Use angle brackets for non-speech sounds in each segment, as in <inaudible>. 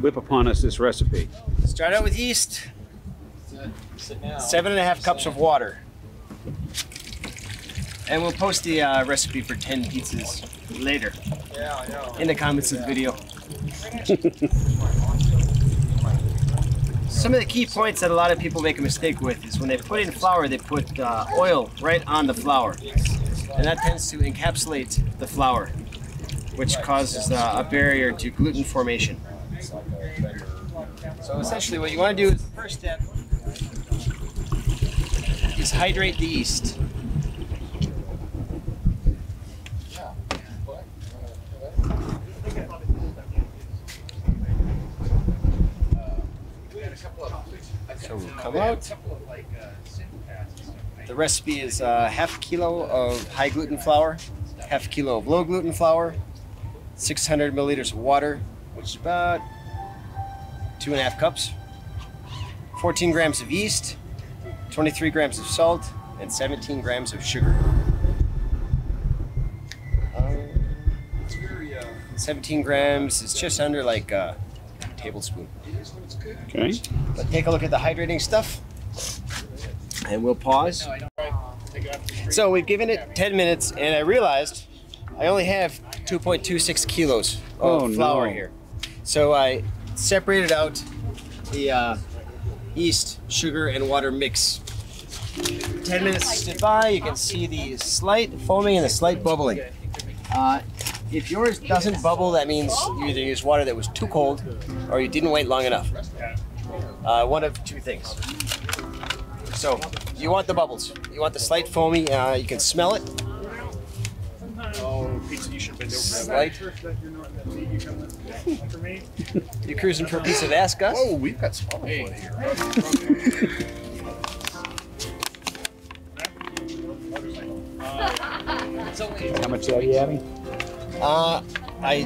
whip upon us this recipe. Start out with yeast. Seven and a half cups of water. And we'll post the uh, recipe for 10 pizzas later in the comments of the video. Some of the key points that a lot of people make a mistake with is when they put in flour, they put uh, oil right on the flour. And that tends to encapsulate the flour, which causes uh, a barrier to gluten formation. So essentially what you want to do is the first step is hydrate the yeast. So we'll come out. The recipe is uh, half kilo of high gluten flour, half kilo of low gluten flour, 600 milliliters of water, which is about two and a half cups, 14 grams of yeast, 23 grams of salt, and 17 grams of sugar. Um, 17 grams is just under like a tablespoon. Okay. But take a look at the hydrating stuff, and we'll pause. So we've given it 10 minutes, and I realized I only have 2.26 kilos of Oh, flour no. here. So I separated out the uh, yeast, sugar, and water mix. 10 minutes stood by, you can see the slight foaming and the slight bubbling. Uh, if yours doesn't bubble, that means you either used water that was too cold or you didn't wait long enough. Uh, one of two things. So, you want the bubbles. You want the slight foamy, uh, you can smell it. Oh, pizza, you should have been over Slight. You cruising for a piece of ass, Gus? Oh, we've got small foot here. How much are you having? Uh, I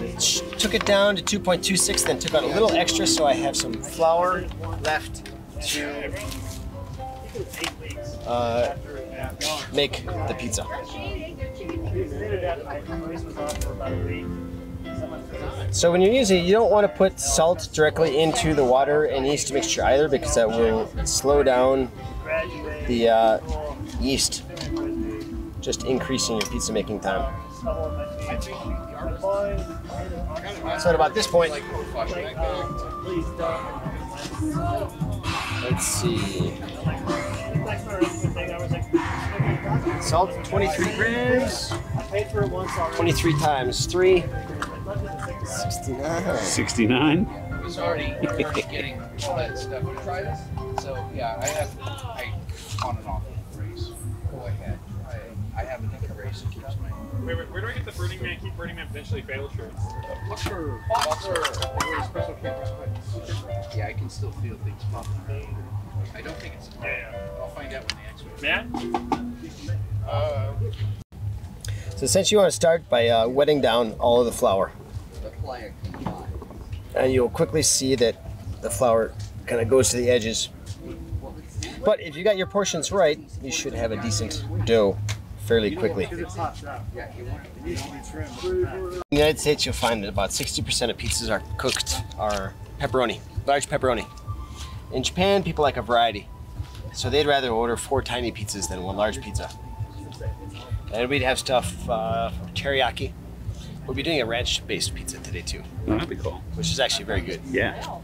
took it down to 2.26, then took out a little extra so I have some flour left to uh, make the pizza. So when you're using it, you don't want to put salt directly into the water and yeast mixture either because that will slow down the uh, yeast, just increasing your pizza making time. So at about this point, let's see. Salt, 23 grams. 23 times 3. 69. 69. I was already getting all that stuff. Try this. So yeah, I have I on and off race. Go ahead. I, I have another race that keeps my Wait, wait, where do I get the Burning Man Keep Burning Man Eventually Fail shirts? Boxer. Special campus place. Yeah, I can still feel things popping. I don't think it's. Yeah, yeah. I'll find out when the X-ray. Matt? So since you want to start by uh, wetting down all of the flour, and you'll quickly see that the flour kind of goes to the edges. But if you got your portions right, you should have a decent dough fairly quickly. In the United States, you'll find that about 60% of pizzas are cooked are pepperoni, large pepperoni. In Japan, people like a variety, so they'd rather order four tiny pizzas than one large pizza. And we'd have stuff uh, teriyaki. We'll be doing a ranch-based pizza today too, Oh, that'd be cool. which is actually very good. Yeah.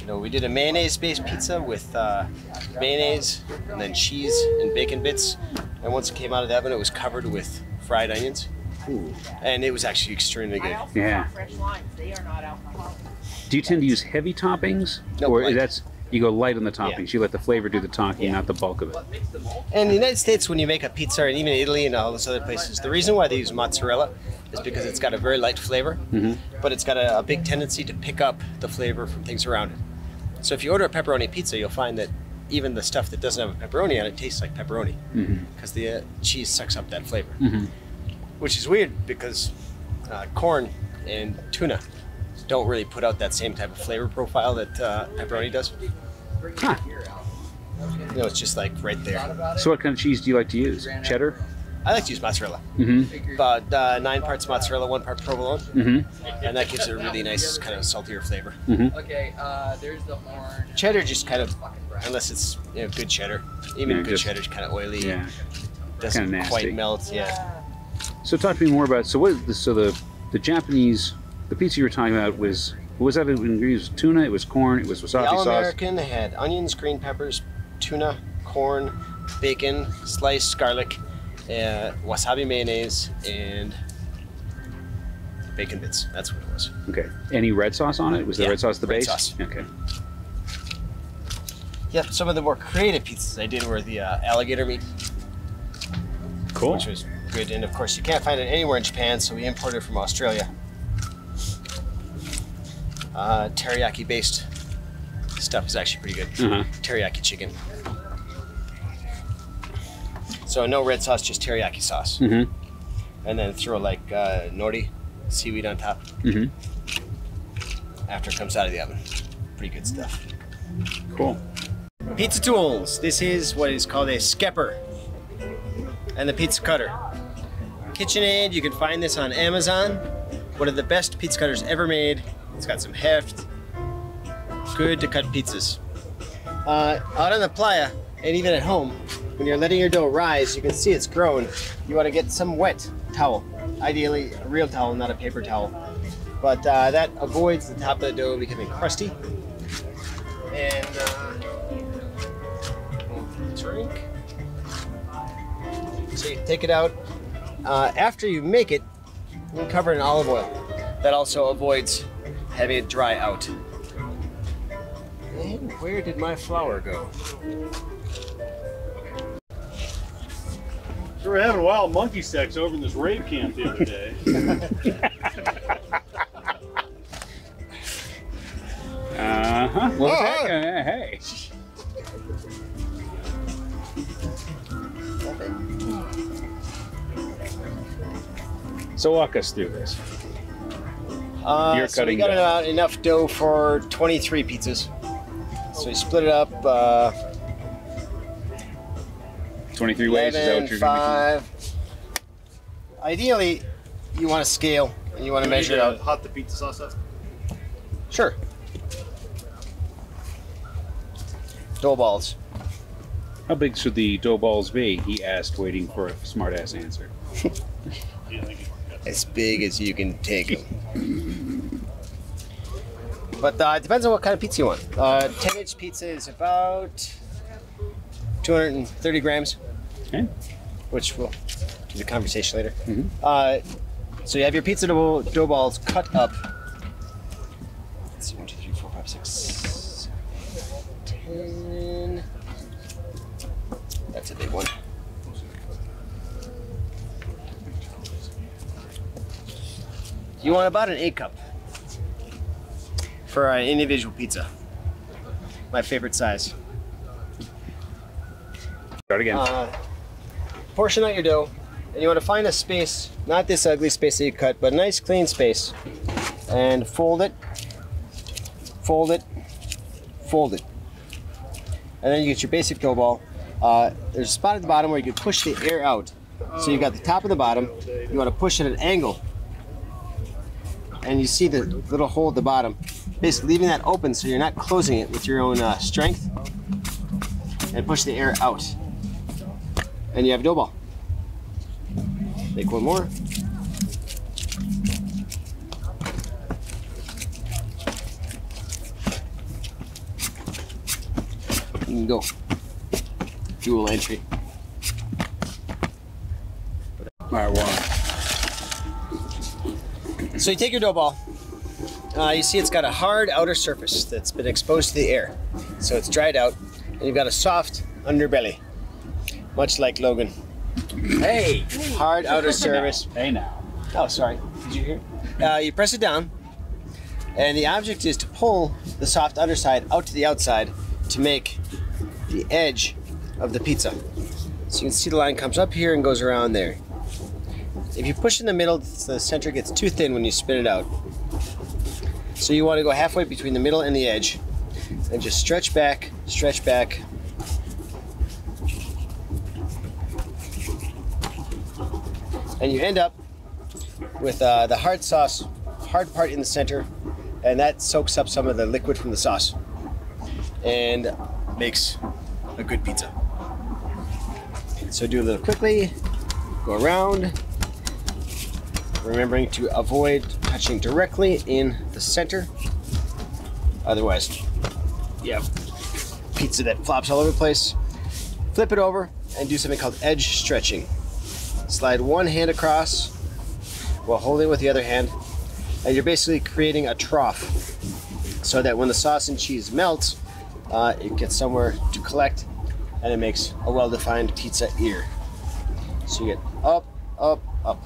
You know, we did a mayonnaise-based pizza with uh, mayonnaise and then cheese and bacon bits. And once it came out of the oven, it was covered with fried onions, Ooh. and it was actually extremely I good. also Yeah. fresh limes. They are not alcoholic. Do you tend to use heavy toppings, No, or light. that's you go light on the toppings? You let the flavor do the talking, Yeah. not the bulk of it. And in the United States, when you make a pizza, and even Italy and all those other places, the reason why they use mozzarella is because it's got a very light flavor, but it's got a, a big tendency to pick up the flavor from things around it. So if you order a pepperoni pizza, you'll find that even the stuff that doesn't have a pepperoni on it tastes like pepperoni because the uh, cheese sucks up that flavor. Which is weird because uh, corn and tuna don't really put out that same type of flavor profile that uh, pepperoni does. Huh. You know, it's just like right there. So, what kind of cheese do you like to use? Cheddar. I like to use mozzarella. Mm-hmm. About uh, nine parts mozzarella, one part provolone, Mm-hmm. and that gives it a really nice kind of saltier flavor. Okay, uh, there's the orange. Cheddar just kind of, Fucking bread. unless it's you know, good cheddar, even Yeah, good just- cheddar's kind of oily. Yeah. doesn't kinda nasty. quite melt. Yeah. So talk to me more about so what is the, so the the Japanese the pizza you were talking about was what was that in ingredients? Tuna. It was corn. It was The wasabi All sauce. American had onions, green peppers, tuna, corn, bacon, sliced garlic, uh, wasabi mayonnaise, and bacon bits. That's what it was. Okay. Any red sauce on it? Was the Yeah, red sauce the red base? sauce. Okay. Yep. Some of the more creative pizzas I did were the uh, alligator meat, Cool. which was good, and of course you can't find it anywhere in Japan, so we imported it from Australia. Uh, teriyaki based stuff is actually pretty good. Uh-huh. teriyaki chicken. So no red sauce, just teriyaki sauce, Mm-hmm. and then throw like uh, nori seaweed on top Mm-hmm. after it comes out of the oven. Pretty good stuff. Cool. Pizza tools. This is what is called a skepper and the pizza cutter. KitchenAid. You can find this on Amazon. One of the best pizza cutters ever made. It's got some heft. Good to cut pizzas. Uh, out on the playa and even at home, when you're letting your dough rise, you can see it's grown. You want to get some wet towel, ideally a real towel, not a paper towel. But uh, that avoids the top of the dough becoming crusty. And uh, drink. So you take it out. Uh, after you make it, you cover it in olive oil. That also avoids having it dry out. And where did my flour go? We were having wild monkey sex over in this rave camp the other day. Uh huh. What was that? Uh, hey. So walk us through this. Uh, You're so we cutting got dough. about enough dough for 23 pizzas. So you split it up. Uh, 23 ways. Is that what you're going to 5. Ideally, you want to scale and you want to Do we measure need to out. Hot the pizza sauce up. Sure. Dough balls. How big should the dough balls be? He asked, waiting for a smart ass answer. Do you think it- As big as you can take them. <coughs> But uh, it depends on what kind of pizza you want. Uh, 10 inch pizza is about 230 grams, Okay. which we'll do the conversation later. Mhm. Uh, so you have your pizza dough, dough balls cut up. Let's see, one, two, three, four, five, six, seven, ten. That's a big one. You want about an eight cup for an individual pizza. My favorite size. Start again. Uh, portion out your dough, and you want to find a space, not this ugly space that you cut, but a nice clean space, and fold it, fold it, fold it. And then you get your basic dough ball. Uh, there's a spot at the bottom where you can push the air out. So you've got the top and the bottom. You want to push at an angle. And you see the little hole at the bottom. Basically leaving that open so you're not closing it with your own uh, strength. And push the air out and you have dough ball. Make one more. You can go. Dual entry. Well, So you take your dough ball. Uh, you see it's got a hard outer surface that's been exposed to the air. So it's dried out. And you've got a soft underbelly. Much like Logan. hey, Hard outer <laughs> surface. hey now. Oh, sorry. Did you hear? Uh, you press it down, and the object is to pull the soft underside out to the outside to make the edge of the pizza. So you can see the line comes up here and goes around there. If you push in the middle, the center gets too thin when you spin it out. So you want to go halfway between the middle and the edge, and just stretch back, stretch back. and you end up with uh, the hard sauce, hard part in the center, and that soaks up some of the liquid from the sauce and makes a good pizza. So do a little quickly, go around, remembering to avoid touching directly in the center. Otherwise, you have pizza that flops all over the place. Flip it over and do something called edge stretching. Slide one hand across while holding it with the other hand, and you're basically creating a trough so that when the sauce and cheese melts, uh, it gets somewhere to collect and it makes a well defined pizza ear. So you get up, up, up.